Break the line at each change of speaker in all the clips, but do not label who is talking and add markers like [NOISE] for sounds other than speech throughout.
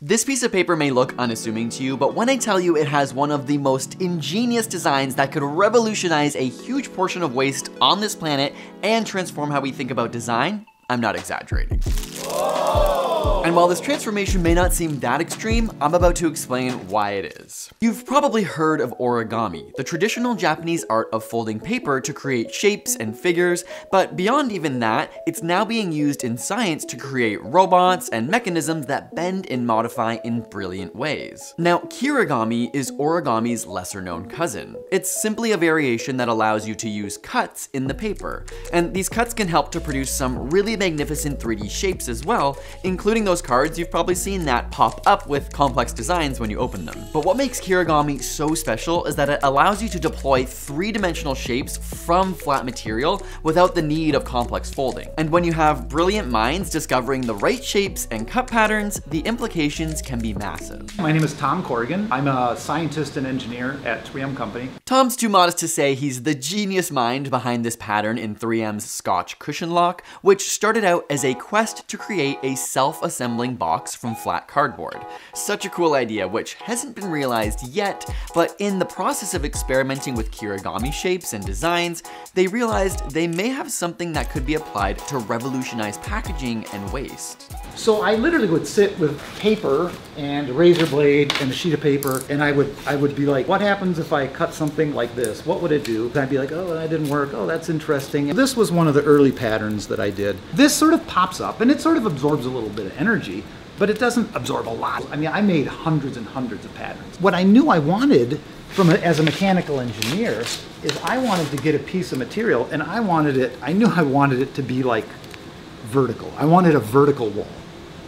This piece of paper may look unassuming to you, but when I tell you it has one of the most ingenious designs that could revolutionize a huge portion of waste on this planet and transform how we think about design, I'm not exaggerating. And while this transformation may not seem that extreme, I'm about to explain why it is. You've probably heard of origami, the traditional Japanese art of folding paper to create shapes and figures, but beyond even that, it's now being used in science to create robots and mechanisms that bend and modify in brilliant ways. Now, kirigami is origami's lesser known cousin. It's simply a variation that allows you to use cuts in the paper, and these cuts can help to produce some really magnificent 3D shapes as well, including those cards, you've probably seen that pop up with complex designs when you open them. But what makes Kirigami so special is that it allows you to deploy three-dimensional shapes from flat material without the need of complex folding. And when you have brilliant minds discovering the right shapes and cut patterns, the implications can be massive.
My name is Tom Corrigan. I'm a scientist and engineer at 3M Company.
Tom's too modest to say he's the genius mind behind this pattern in 3M's Scotch Cushion Lock, which started out as a quest to create a self-assembling box from flat cardboard. Such a cool idea, which hasn't been realized yet, but in the process of experimenting with kirigami shapes and designs, they realized they may have something that could be applied to revolutionize packaging and waste.
So I literally would sit with paper and a razor blade and a sheet of paper and I would I would be like, what happens if I cut something like this? What would it do? And I'd be like, oh, that didn't work. Oh, that's interesting. This was one of the early patterns that I did. This sort of pops up and it sort of absorbs a little bit of energy, but it doesn't absorb a lot. I mean, I made hundreds and hundreds of patterns. What I knew I wanted from a, as a mechanical engineer is I wanted to get a piece of material and I wanted it, I knew I wanted it to be like vertical. I wanted a vertical wall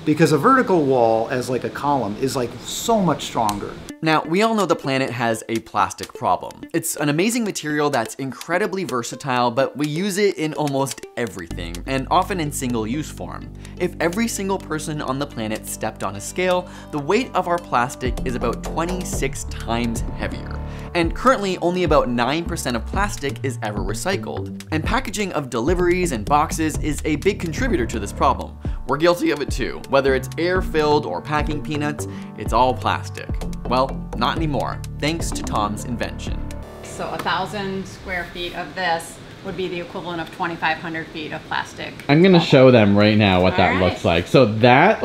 because a vertical wall as like a column is like so much stronger.
Now, we all know the planet has a plastic problem. It's an amazing material that's incredibly versatile, but we use it in almost everything, and often in single-use form. If every single person on the planet stepped on a scale, the weight of our plastic is about 26 times heavier. And currently, only about 9% of plastic is ever recycled. And packaging of deliveries and boxes is a big contributor to this problem. We're guilty of it too. Whether it's air-filled or packing peanuts, it's all plastic. Well, not anymore, thanks to Tom's invention.
So a thousand square feet of this would be the equivalent of 2,500 feet of plastic.
I'm gonna show them right now what
All
that
right.
looks like. So that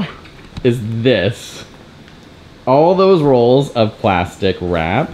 is this. All those rolls of plastic wrap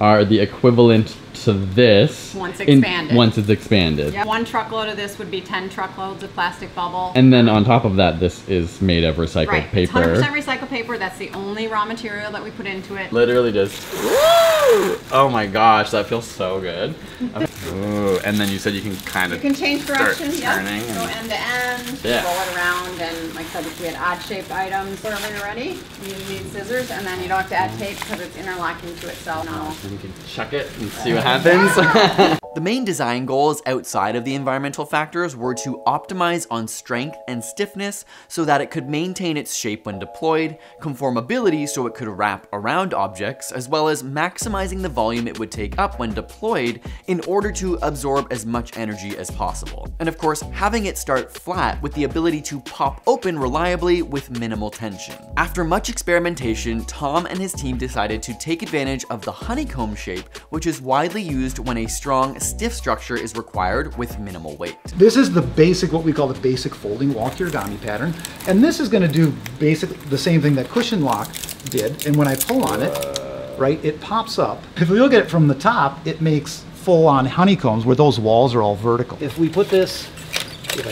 are the equivalent to this.
Once
in-
expanded.
once it's expanded.
Yep. One truckload of this would be 10 truckloads of plastic bubble.
And then on top of that, this is made of recycled
right, it's
paper.
100% recycled paper. That's the only raw material that we put into it.
Literally just, woo! Oh my gosh, that feels so good. [LAUGHS] Ooh, and then you said you can kind of
You
of
can change direction, yep.
turning
Go
and-
end to end,
Yeah.
roll it around, and like I said, if we had odd shaped items, whenever you're ready, you need scissors, and then you don't have to add mm-hmm. tape because it's interlocking to itself now.
And you can chuck it and see what happens. [LAUGHS] the main design goals outside of the environmental factors were to optimize on strength and stiffness so that it could maintain its shape when deployed, conformability so it could wrap around objects, as well as maximizing the volume it would take up when deployed in order to absorb as much energy as possible. And of course, having it start flat with the ability to pop open reliably with minimal tension. After much experimentation, Tom and his team decided to take advantage of the honeycomb shape, which is widely used when a strong, stiff structure is required with minimal weight.
This is the basic, what we call the basic folding wall kirigami pattern. And this is gonna do basically the same thing that cushion lock did. And when I pull on it, right, it pops up. If we look at it from the top, it makes full on honeycombs where those walls are all vertical. If we put this,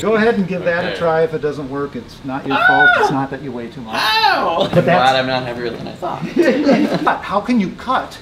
go ahead and give that a try. If it doesn't work, it's not your fault. It's not that you weigh too much.
Ow!
But that's-
Glad I'm not heavier than I thought. [LAUGHS]
But how can you cut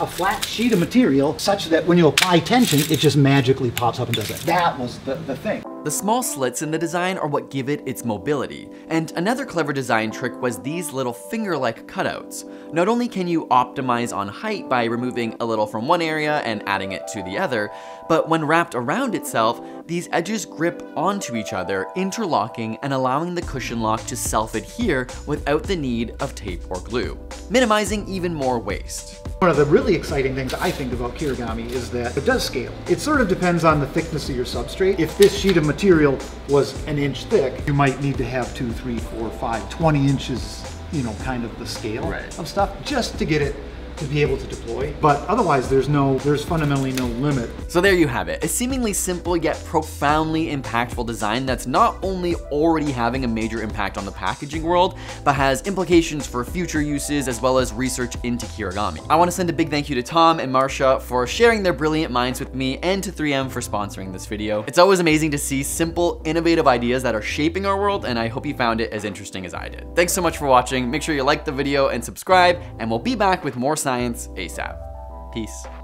a flat sheet of material such that when you apply tension, it just magically pops up and does it? That was the, the thing.
The small slits in the design are what give it its mobility. And another clever design trick was these little finger-like cutouts. Not only can you optimize on height by removing a little from one area and adding it to the other, but when wrapped around itself, these edges grip onto each other, interlocking and allowing the cushion lock to self-adhere without the need of tape or glue, minimizing even more waste.
One of the really exciting things I think about kirigami is that it does scale. It sort of depends on the thickness of your substrate. If this sheet of material was an inch thick, you might need to have two, three, four, five, 20 inches you know, kind of the scale
Right.
of stuff just to get it to be able to deploy. But otherwise, there's no, there's fundamentally no limit.
So there you have it, a seemingly simple yet profoundly impactful design that's not only already having a major impact on the packaging world, but has implications for future uses as well as research into Kirigami. I want to send a big thank you to Tom and Marsha for sharing their brilliant minds with me and to 3M for sponsoring this video. It's always amazing to see simple, innovative ideas that are shaping our world, and I hope you found it as interesting as I did. Thanks so much for watching. Make sure you like the video and subscribe, and we'll be back with more science ASAP. Peace.